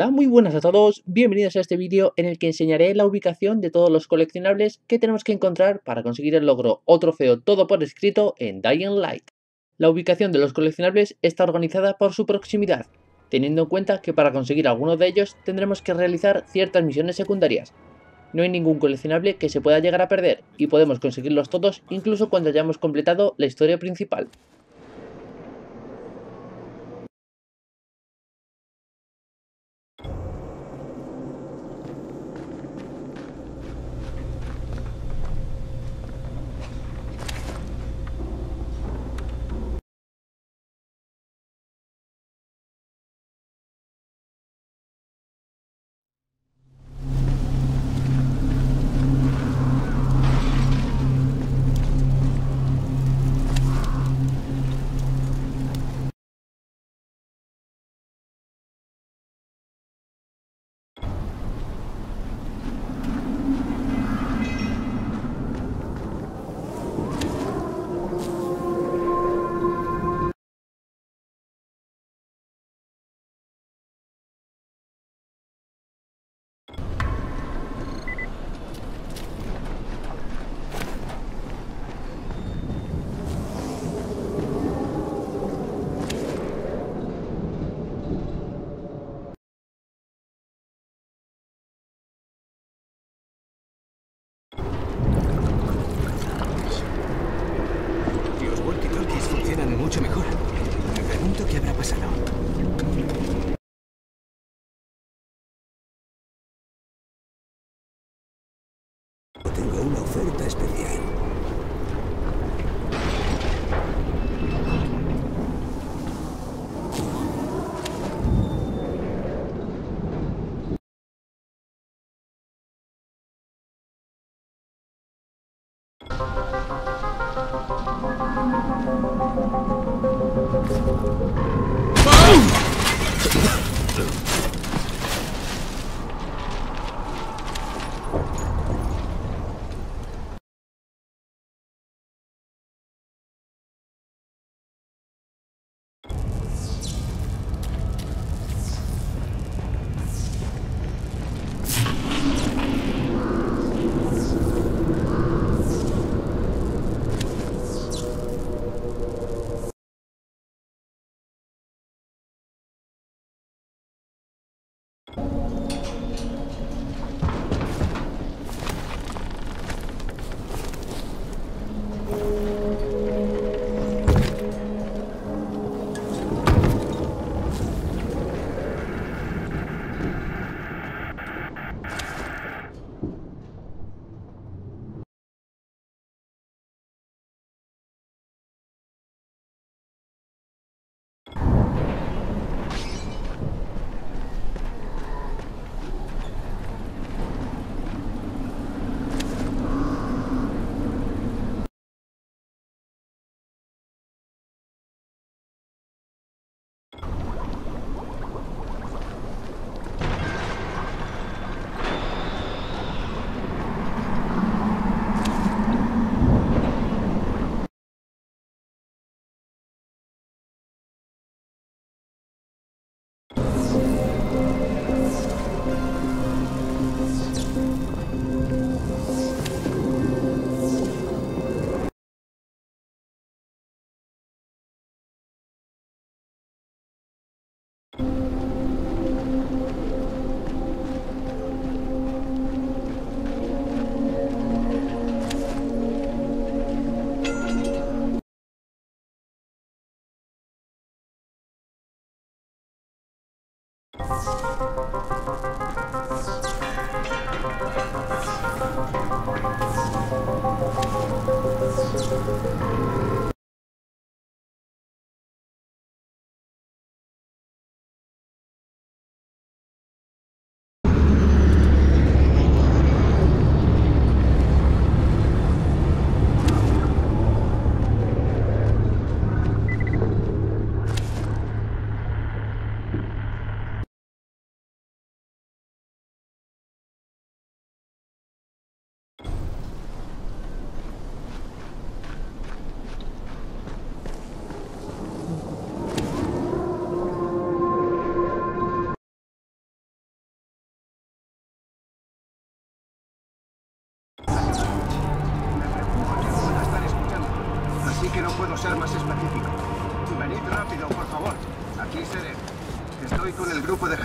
Hola, muy buenas a todos, bienvenidos a este vídeo en el que enseñaré la ubicación de todos los coleccionables que tenemos que encontrar para conseguir el logro o trofeo todo por escrito en Dying Light. La ubicación de los coleccionables está organizada por su proximidad, teniendo en cuenta que para conseguir algunos de ellos tendremos que realizar ciertas misiones secundarias. No hay ningún coleccionable que se pueda llegar a perder y podemos conseguirlos todos incluso cuando hayamos completado la historia principal. Mucho mejor. Me pregunto qué habrá pasado.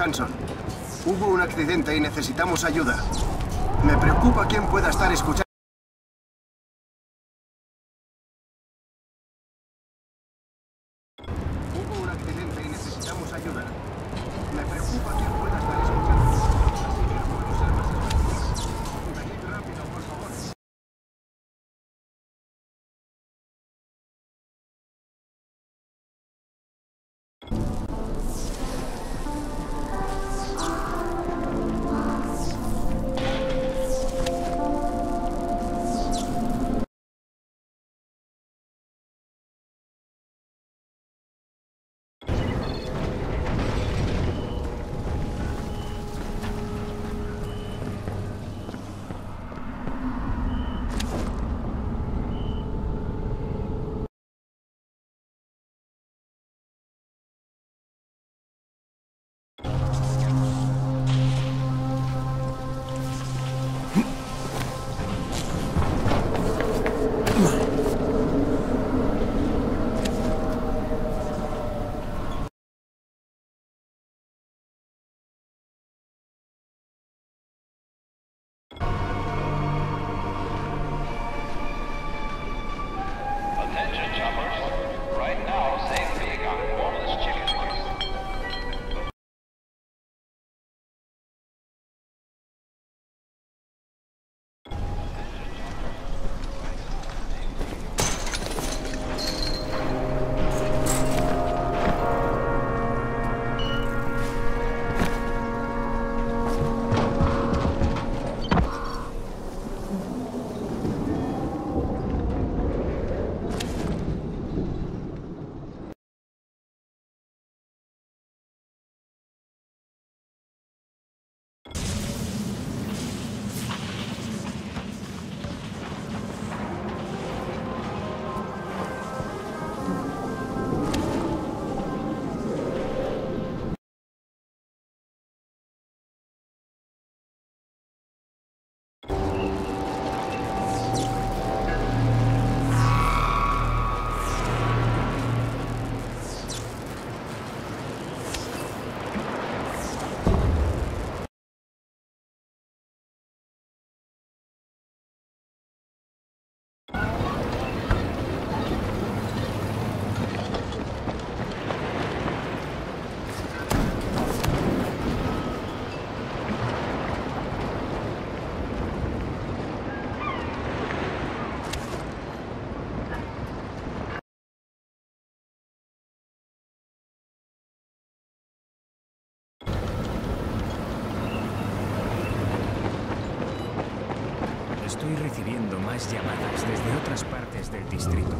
Hanson. Hubo un accidente y necesitamos ayuda. Me preocupa quién pueda estar escuchando. Estoy recibiendo más llamadas desde otras partes del distrito.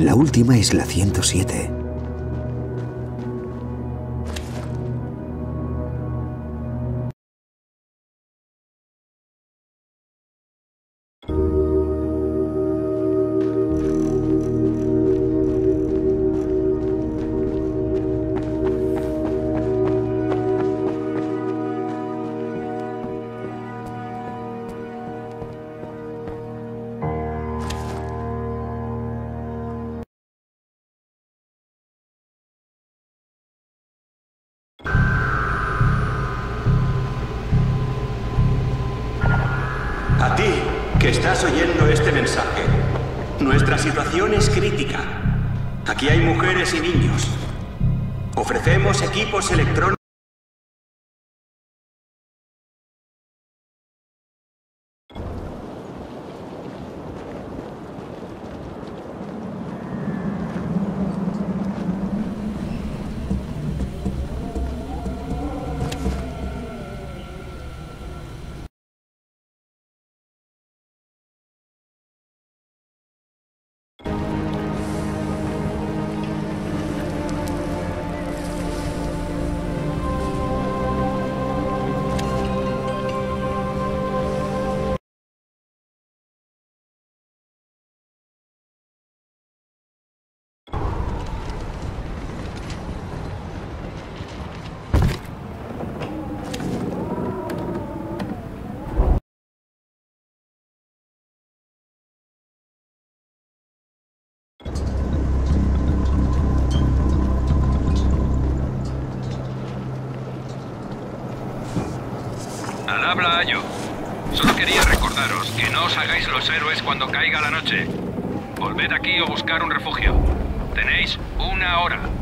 La última es la 107. A ti, que estás oyendo este mensaje, nuestra situación es crítica. Aquí hay mujeres y niños. Ofrecemos equipos electrónicos. Habla Ayo. Solo quería recordaros que no os hagáis los héroes cuando caiga la noche. Volved aquí o buscar un refugio. Tenéis una hora.